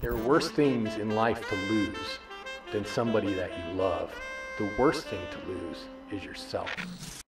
There are worse things in life to lose than somebody that you love. The worst thing to lose is yourself.